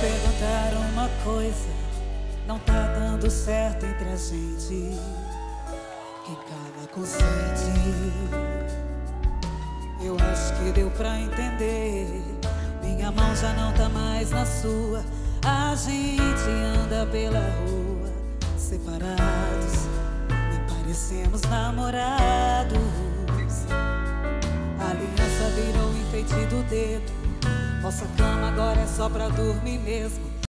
perguntar uma coisa. Não tá dando certo entre a gente. Quem cala consente. Eu acho que deu pra entender. Minha mão já não tá mais na sua. A gente anda pela rua separados. Nem parecemos namorados. A aliança virou enfeite do dedo. Nossa cama agora é só pra dormir mesmo.